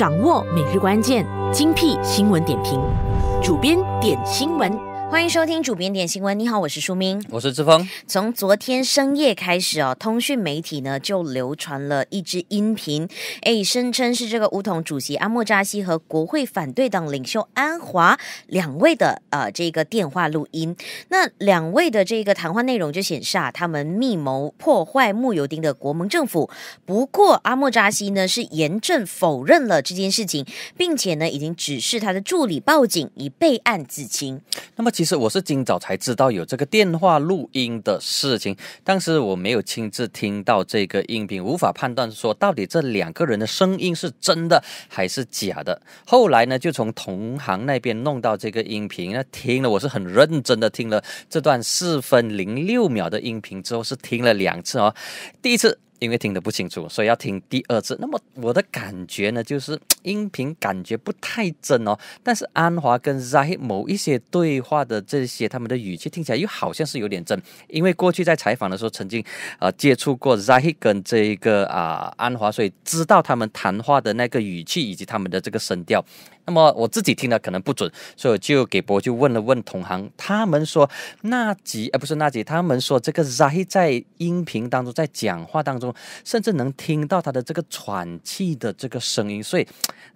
掌握每日关键，精辟新闻点评。主编点新闻。欢迎收听主编点新闻。你好，我是舒明，我是志峰。从昨天深夜开始哦，通讯媒体呢就流传了一支音频，哎，声称是这个乌统主席阿莫扎西和国会反对党领袖安华两位的呃这个电话录音。那两位的这个谈话内容就显示啊，他们密谋破坏穆尤丁的国盟政府。不过阿莫扎西呢是严正否认了这件事情，并且呢已经指示他的助理报警以备案自清。那么。其实我是今早才知道有这个电话录音的事情，但是我没有亲自听到这个音频，无法判断说到底这两个人的声音是真的还是假的。后来呢，就从同行那边弄到这个音频，那听了我是很认真的听了这段四分零六秒的音频之后，是听了两次哦，第一次。因为听得不清楚，所以要听第二次。那么我的感觉呢，就是音频感觉不太真哦。但是安华跟 Zahi 某一些对话的这些他们的语气听起来又好像是有点真。因为过去在采访的时候曾经呃接触过 Zahi 跟这一个啊安华，所以知道他们谈话的那个语气以及他们的这个声调。那么我自己听的可能不准，所以我就给博就问了问同行，他们说那集呃不是那集，他们说这个 Zahi 在音频当中在讲话当中，甚至能听到他的这个喘气的这个声音，所以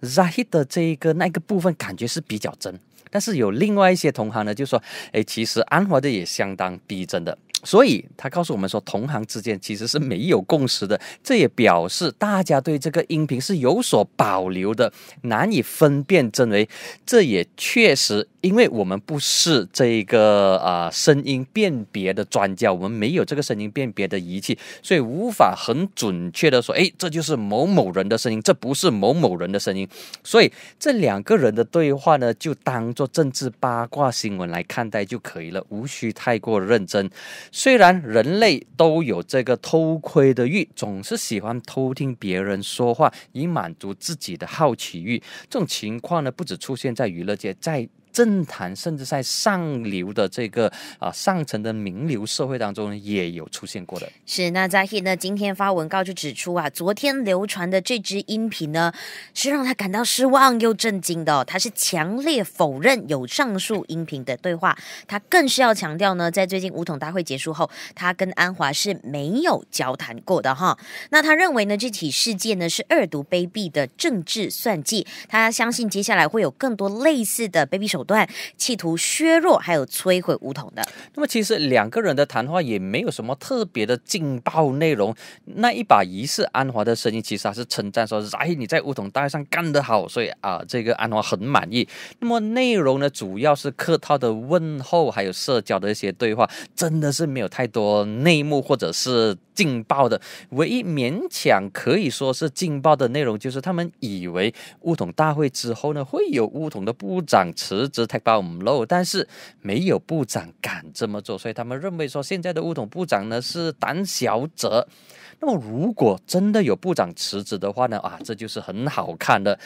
Zahi 的这一个那个部分感觉是比较真。但是有另外一些同行呢，就说哎，其实安华的也相当逼真的。所以他告诉我们说，同行之间其实是没有共识的。这也表示大家对这个音频是有所保留的，难以分辨真伪。这也确实。因为我们不是这个啊声音辨别的专家，我们没有这个声音辨别的仪器，所以无法很准确的说，哎，这就是某某人的声音，这不是某某人的声音。所以这两个人的对话呢，就当做政治八卦新闻来看待就可以了，无需太过认真。虽然人类都有这个偷窥的欲，总是喜欢偷听别人说话，以满足自己的好奇欲。这种情况呢，不止出现在娱乐界，在政坛甚至在上流的这个啊上层的名流社会当中也有出现过的。是那在 He 呢今天发文告就指出啊，昨天流传的这支音频呢是让他感到失望又震惊的。他是强烈否认有上述音频的对话，他更是要强调呢，在最近五统大会结束后，他跟安华是没有交谈过的哈。那他认为呢这起事件呢是恶毒卑鄙的政治算计，他相信接下来会有更多类似的卑鄙手。段企图削弱还有摧毁梧桐的。那么其实两个人的谈话也没有什么特别的劲爆内容。那一把疑似安华的声音，其实还是称赞说：“哎，你在梧桐大会上干得好。”所以啊，这个安华很满意。那么内容呢，主要是客套的问候，还有社交的一些对话，真的是没有太多内幕或者是。劲爆的唯一勉强可以说是劲爆的内容，就是他们以为乌统大会之后呢，会有乌统的部长辞职，take 把我们漏，但是没有部长敢这么做，所以他们认为说现在的乌统部长呢是胆小者。那么如果真的有部长辞职的话呢，啊，这就是很好看的。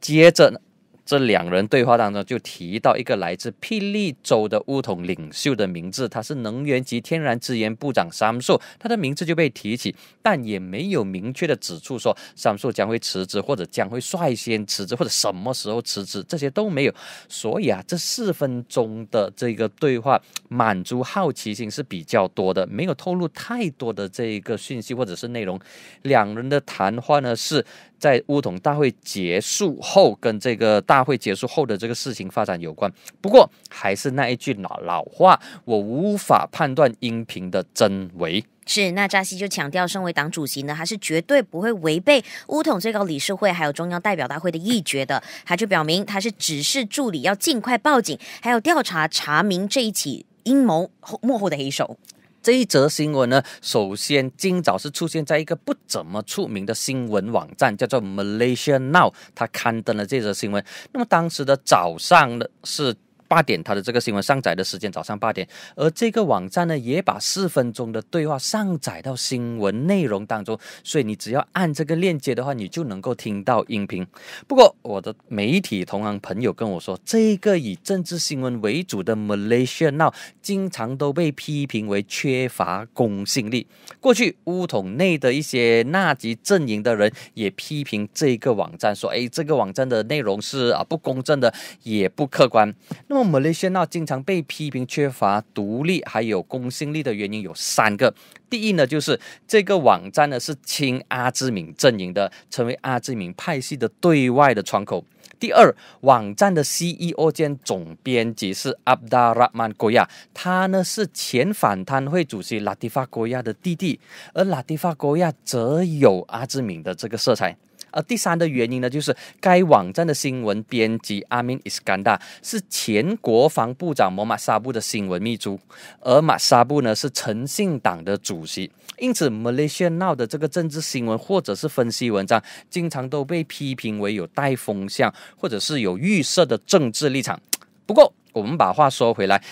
接着呢。这两人对话当中就提到一个来自霹雳州的乌统领袖的名字，他是能源及天然资源部长三树，他的名字就被提起，但也没有明确的指出说三树将会辞职，或者将会率先辞职，或者什么时候辞职，这些都没有。所以啊，这四分钟的这个对话满足好奇心是比较多的，没有透露太多的这一个讯息或者是内容。两人的谈话呢是。在乌统大会结束后，跟这个大会结束后的这个事情发展有关。不过，还是那一句老老话，我无法判断音频的真伪。是，那扎西就强调，身为党主席呢，他是绝对不会违背乌统最高理事会还有中央代表大会的议决的。他就表明，他是指示助理要尽快报警，还有调查查明这一起阴谋后幕后的黑手。这一则新闻呢，首先今早是出现在一个不怎么出名的新闻网站，叫做 Malaysia Now，它刊登了这则新闻。那么当时的早上呢是。八点，它的这个新闻上载的时间早上八点，而这个网站呢，也把四分钟的对话上载到新闻内容当中，所以你只要按这个链接的话，你就能够听到音频。不过，我的媒体同行朋友跟我说，这个以政治新闻为主的 Malaysia Now 经常都被批评为缺乏公信力。过去乌统内的一些纳吉阵营的人也批评这个网站，说：“哎，这个网站的内容是啊不公正的，也不客观。”那么 Malaysia Now 经常被批评缺乏独立还有公信力的原因有三个。第一呢，就是这个网站呢是亲阿兹敏阵营的，成为阿兹敏派系的对外的窗口。第二，网站的 CEO 兼总编辑是 Abdul Rahman Goya，他呢是前反贪会主席拉蒂法戈亚的弟弟，而拉蒂法戈亚则有阿兹敏的这个色彩。而第三的原因呢，就是该网站的新闻编辑阿明伊斯干达是前国防部长摩马沙布的新闻秘书，而马沙布呢是诚信党的主席，因此 Malaysia Now 的这个政治新闻或者是分析文章，经常都被批评为有带风向或者是有预设的政治立场。不过，我们把话说回来。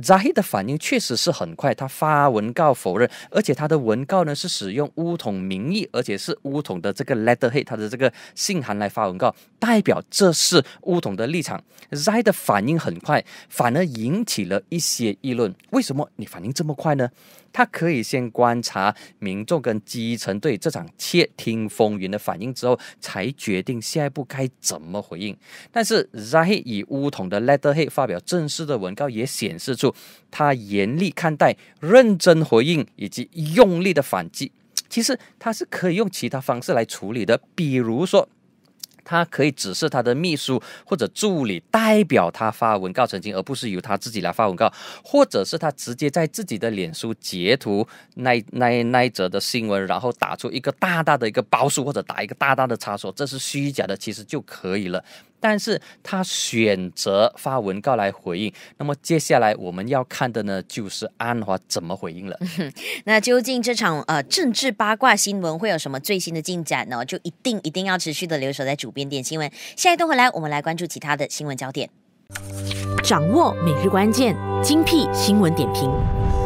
扎希的反应确实是很快，他发文告否认，而且他的文告呢是使用乌统名义，而且是乌统的这个 letterhead，他的这个信函来发文告，代表这是乌统的立场。扎希的反应很快，反而引起了一些议论。为什么你反应这么快呢？他可以先观察民众跟基层对这场窃听风云的反应之后，才决定下一步该怎么回应。但是 z a h i 以乌统的 letterhead 发表正式的文告，也显示出他严厉看待、认真回应以及用力的反击。其实他是可以用其他方式来处理的，比如说。他可以指示他的秘书或者助理代表他发文告澄清，而不是由他自己来发文告，或者是他直接在自己的脸书截图那那那一则的新闻，然后打出一个大大的一个包数，或者打一个大大的叉说这是虚假的，其实就可以了。但是他选择发文告来回应，那么接下来我们要看的呢，就是安华怎么回应了。那究竟这场呃政治八卦新闻会有什么最新的进展呢？就一定一定要持续的留守在主编点新闻。下一段回来，我们来关注其他的新闻焦点，掌握每日关键，精辟新闻点评，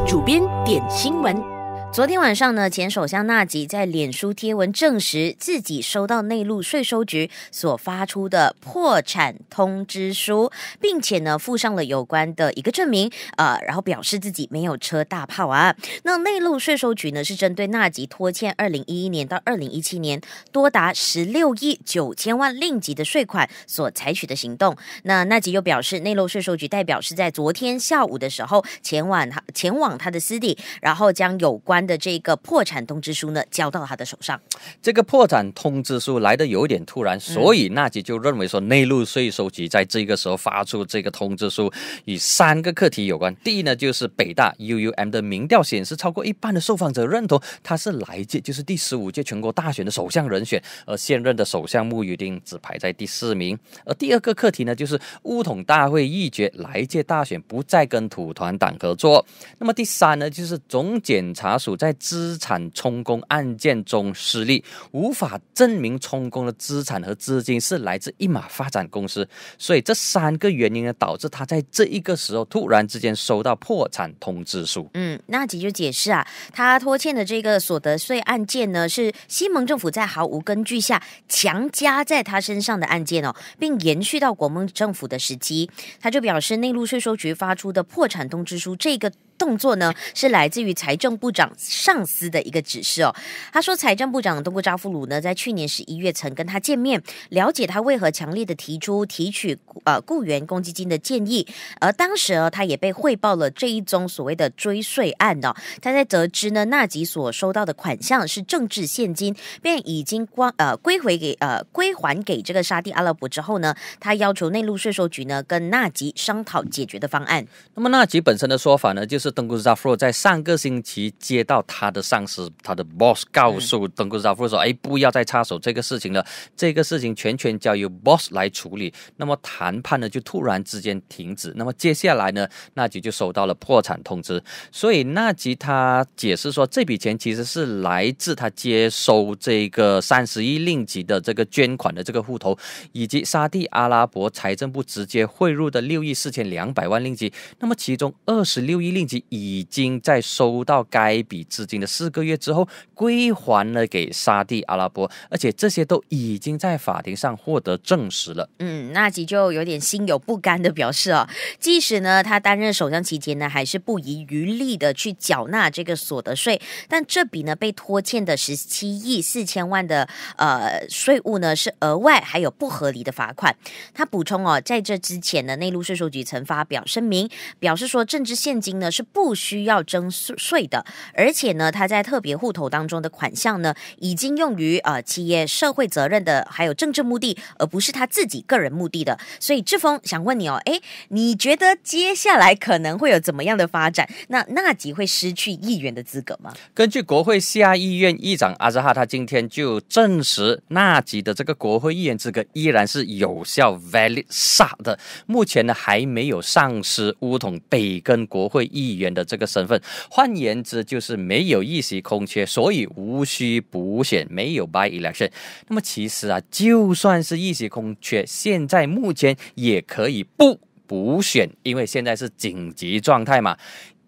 主编点新闻。昨天晚上呢，前首相纳吉在脸书贴文证实自己收到内陆税收局所发出的破产通知书，并且呢附上了有关的一个证明，呃，然后表示自己没有车大炮啊。那内陆税收局呢是针对纳吉拖欠二零一一年到二零一七年多达十六亿九千万令吉的税款所采取的行动。那纳吉又表示，内陆税收局代表是在昨天下午的时候前往他前往他的私邸，然后将有关。的这个破产通知书呢，交到他的手上。这个破产通知书来的有点突然，所以纳吉就认为说，内陆税收局在这个时候发出这个通知书，与三个课题有关。第一呢，就是北大 U U M 的民调显示，超过一半的受访者认同他是来届就是第十五届全国大选的首相人选，而现任的首相穆宇丁只排在第四名。而第二个课题呢，就是乌统大会议决来届大选不再跟土团党合作。那么第三呢，就是总检察署。在资产充公案件中失利，无法证明充公的资产和资金是来自一马发展公司，所以这三个原因呢，导致他在这一个时候突然之间收到破产通知书。嗯，纳吉就解释啊，他拖欠的这个所得税案件呢，是西蒙政府在毫无根据下强加在他身上的案件哦，并延续到国盟政府的时期。他就表示，内陆税收局发出的破产通知书这个。动作呢是来自于财政部长上司的一个指示哦。他说，财政部长东布扎夫鲁呢，在去年十一月曾跟他见面，了解他为何强烈的提出提取呃雇员公积金的建议。而当时呢，他也被汇报了这一宗所谓的追税案哦。他在得知呢，纳吉所收到的款项是政治现金，便已经光呃归回给呃归还给这个沙地阿拉伯之后呢，他要求内陆税收局呢跟纳吉商讨解决的方案。那么纳吉本身的说法呢，就是。是登古扎夫鲁在上个星期接到他的上司，他的 boss 告诉登古扎夫说：“哎，不要再插手这个事情了，这个事情全权交由 boss 来处理。”那么谈判呢就突然之间停止。那么接下来呢，纳吉就收到了破产通知。所以纳吉他解释说，这笔钱其实是来自他接收这个三十亿令吉的这个捐款的这个户头，以及沙地阿拉伯财政部直接汇入的六亿四千两百万令吉。那么其中二十六亿令吉已经在收到该笔资金的四个月之后归还了给沙地阿拉伯，而且这些都已经在法庭上获得证实了。嗯，纳吉就有点心有不甘的表示哦，即使呢他担任首相期间呢，还是不遗余力的去缴纳这个所得税，但这笔呢被拖欠的十七亿四千万的呃税务呢是额外还有不合理的罚款。他补充哦，在这之前呢，内陆税收局曾发表声明，表示说政治现金呢是不需要征税的，而而且呢他在特别户头当中的款项呢已经用于呃企业社会责任的还有政治目的，而不是他自己个人目的的。所以志峰想问你哦，诶，你觉得接下来可能会有怎么样的发展？那纳吉会失去议员的资格吗？根据国会下议院议长阿扎哈，他今天就证实纳吉的这个国会议员资格依然是有效 valid 杀的。目前呢还没有丧失乌统北根国会议员的这个身份。换言之，就是没有议席空缺，所以无需补选，没有 by election。那么其实啊，就算是议席空缺，现在目前也可以不补选，因为现在是紧急状态嘛。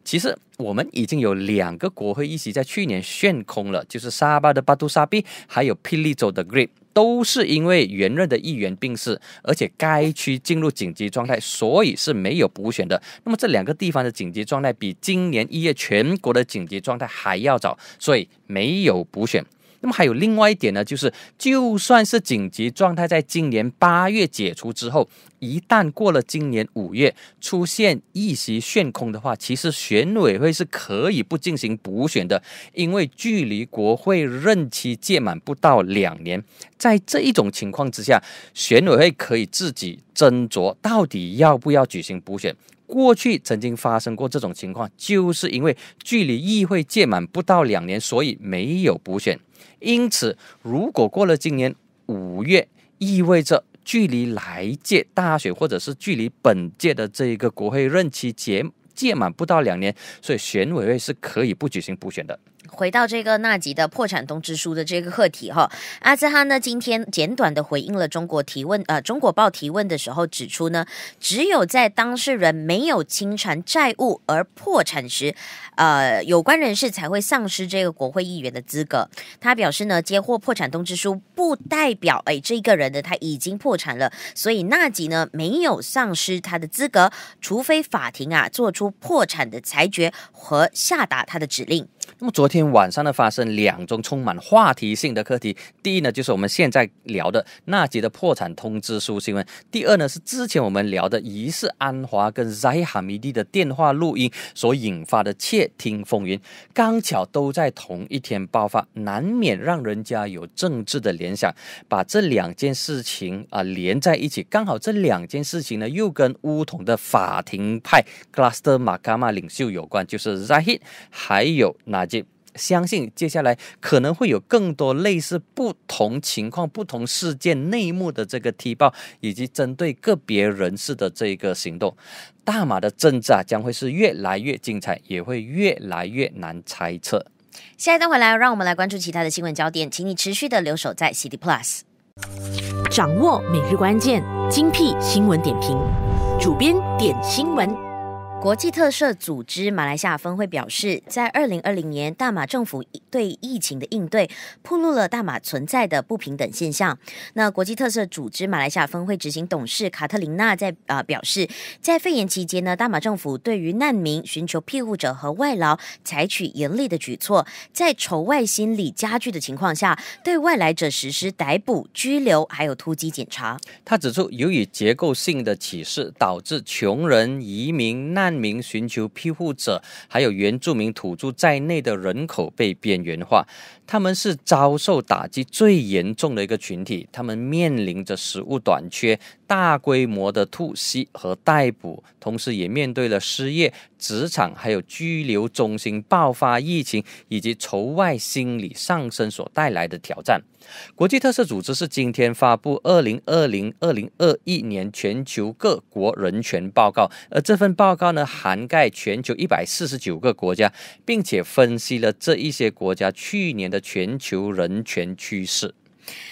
其实我们已经有两个国会议席在去年炫空了，就是沙巴的巴杜沙比，还有霹雳州的 Grip，都是因为原任的议员病逝，而且该区进入紧急状态，所以是没有补选的。那么这两个地方的紧急状态比今年一月全国的紧急状态还要早，所以没有补选。那么还有另外一点呢，就是就算是紧急状态在今年八月解除之后，一旦过了今年五月出现议席悬空的话，其实选委会是可以不进行补选的，因为距离国会任期届满不到两年，在这一种情况之下，选委会可以自己斟酌到底要不要举行补选。过去曾经发生过这种情况，就是因为距离议会届满不到两年，所以没有补选。因此，如果过了今年五月，意味着距离来届大选或者是距离本届的这一个国会任期届届满不到两年，所以选委会是可以不举行补选的。回到这个纳吉的破产通知书的这个课题哈，阿兹哈呢今天简短的回应了中国提问呃中国报提问的时候指出呢，只有在当事人没有清偿债务而破产时，呃有关人士才会丧失这个国会议员的资格。他表示呢，接获破产通知书不代表哎这个人呢他已经破产了，所以纳吉呢没有丧失他的资格，除非法庭啊做出破产的裁决和下达他的指令。那么昨天晚上呢，发生两宗充满话题性的课题。第一呢，就是我们现在聊的纳吉的破产通知书新闻；第二呢，是之前我们聊的疑似安华跟 Zai Hamidi 的电话录音所引发的窃听风云。刚巧都在同一天爆发，难免让人家有政治的联想，把这两件事情啊连在一起。刚好这两件事情呢，又跟乌统的法庭派 Cluster Makama 领袖有关，就是 Zahid 还有纳。相信接下来可能会有更多类似不同情况、不同事件内幕的这个踢爆，以及针对个别人士的这个行动。大马的政治啊，将会是越来越精彩，也会越来越难猜测。下一段回来，让我们来关注其他的新闻焦点，请你持续的留守在 CD Plus，掌握每日关键，精辟新闻点评，主编点新闻。国际特赦组织马来西亚分会表示，在二零二零年，大马政府对疫情的应对，暴露了大马存在的不平等现象。那国际特赦组织马来西亚分会执行董事卡特琳娜在啊表示，在肺炎期间呢，大马政府对于难民、寻求庇护者和外劳采取严厉的举措，在仇外心理加剧的情况下，对外来者实施逮捕、拘留，还有突击检查。他指出，由于结构性的歧视，导致穷人、移民、难难民、寻求庇护者，还有原住民土著在内的人口被边缘化。他们是遭受打击最严重的一个群体，他们面临着食物短缺、大规模的突袭和逮捕，同时也面对了失业、职场还有拘留中心爆发疫情以及仇外心理上升所带来的挑战。国际特色组织是今天发布二零二零二零二一年全球各国人权报告，而这份报告呢，涵盖全球一百四十九个国家，并且分析了这一些国家去年的全球人权趋势。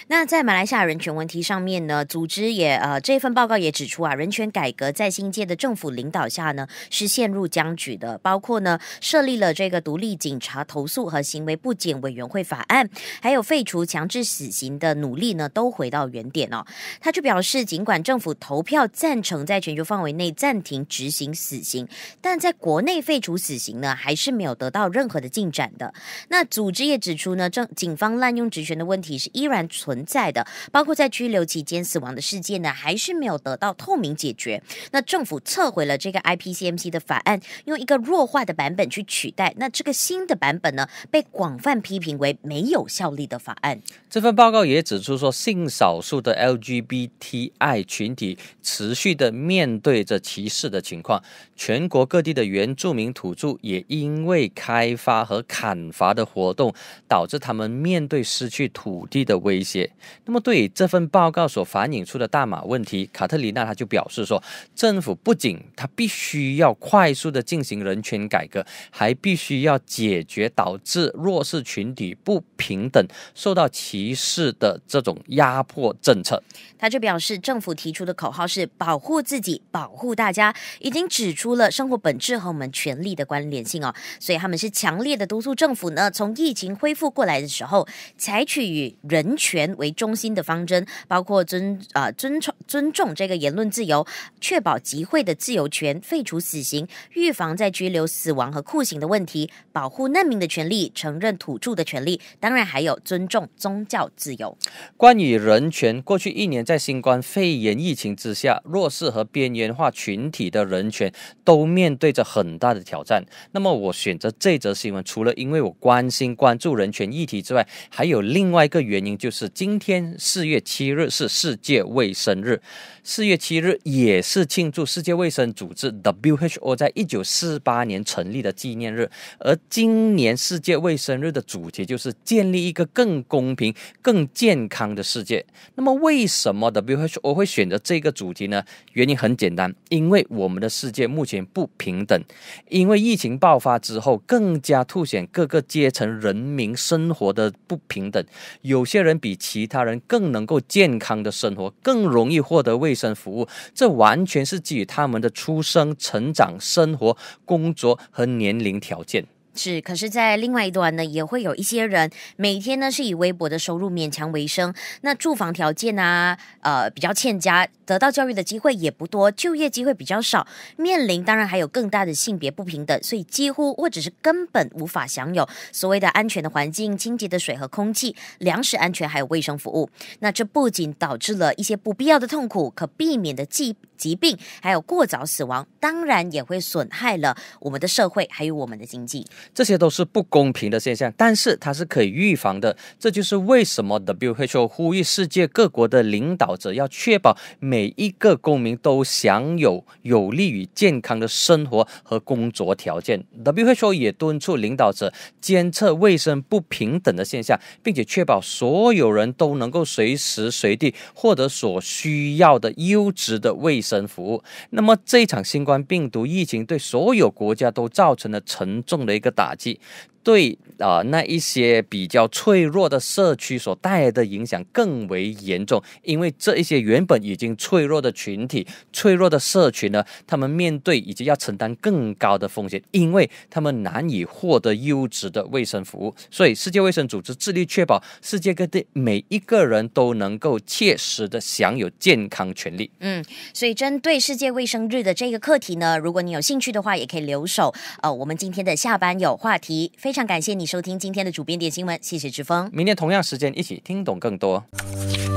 那在马来西亚人权问题上面呢，组织也呃这份报告也指出啊，人权改革在新届的政府领导下呢是陷入僵局的，包括呢设立了这个独立警察投诉和行为不检委员会法案，还有废除强制死刑的努力呢都回到原点哦。他就表示，尽管政府投票赞成在全球范围内暂停执行死刑，但在国内废除死刑呢还是没有得到任何的进展的。那组织也指出呢，政警方滥用职权的问题是依然。存在的，包括在拘留期间死亡的事件呢，还是没有得到透明解决。那政府撤回了这个 IPCMC 的法案，用一个弱化的版本去取代。那这个新的版本呢，被广泛批评为没有效力的法案。这份报告也指出说，性少数的 LGBTI 群体持续的面对着歧视的情况。全国各地的原住民土著也因为开发和砍伐的活动，导致他们面对失去土地的危威胁。那么，对于这份报告所反映出的大马问题，卡特里娜他就表示说，政府不仅他必须要快速的进行人权改革，还必须要解决导致弱势群体不平等、受到歧视的这种压迫政策。他就表示，政府提出的口号是保护自己、保护大家，已经指出了生活本质和我们权利的关联性哦。所以他们是强烈的督促政府呢，从疫情恢复过来的时候，采取与人权权为中心的方针，包括尊啊尊重尊重这个言论自由，确保集会的自由权，废除死刑，预防在拘留、死亡和酷刑的问题，保护难民的权利，承认土著的权利，当然还有尊重宗教自由。关于人权，过去一年。在新冠肺炎疫情之下，弱势和边缘化群体的人权都面对着很大的挑战。那么，我选择这则新闻，除了因为我关心关注人权议题之外，还有另外一个原因，就就是今天四月七日是世界卫生日。四月七日也是庆祝世界卫生组织 WHO 在一九四八年成立的纪念日。而今年世界卫生日的主题就是建立一个更公平、更健康的世界。那么，为什么 WHO 会选择这个主题呢？原因很简单，因为我们的世界目前不平等，因为疫情爆发之后，更加凸显各个阶层人民生活的不平等。有些人比其他人更能够健康的生活，更容易获得卫。生服务，这完全是基于他们的出生、成长、生活、工作和年龄条件。是，可是，在另外一端呢，也会有一些人每天呢是以微薄的收入勉强为生，那住房条件啊，呃，比较欠佳，得到教育的机会也不多，就业机会比较少，面临当然还有更大的性别不平等，所以几乎或者是根本无法享有所谓的安全的环境、清洁的水和空气、粮食安全还有卫生服务。那这不仅导致了一些不必要的痛苦、可避免的疾疾病，还有过早死亡，当然也会损害了我们的社会还有我们的经济。这些都是不公平的现象，但是它是可以预防的。这就是为什么 WHO 呼吁世界各国的领导者要确保每一个公民都享有有利于健康的生活和工作条件。WHO 也敦促领导者监测卫生不平等的现象，并且确保所有人都能够随时随地获得所需要的优质的卫生服务。那么，这场新冠病毒疫情对所有国家都造成了沉重的一个。打击对啊，那一些比较脆弱的社区所带来的影响更为严重，因为这一些原本已经脆弱的群体、脆弱的社群呢，他们面对以及要承担更高的风险，因为他们难以获得优质的卫生服务。所以，世界卫生组织致力确保世界各地每一个人都能够切实的享有健康权利。嗯，所以针对世界卫生日的这个课题呢，如果你有兴趣的话，也可以留守。呃，我们今天的下班有话题非。常感谢你收听今天的主编点新闻，谢谢志峰。明天同样时间一起听懂更多，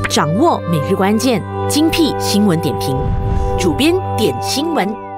掌握每日关键，精辟新闻点评，主编点新闻。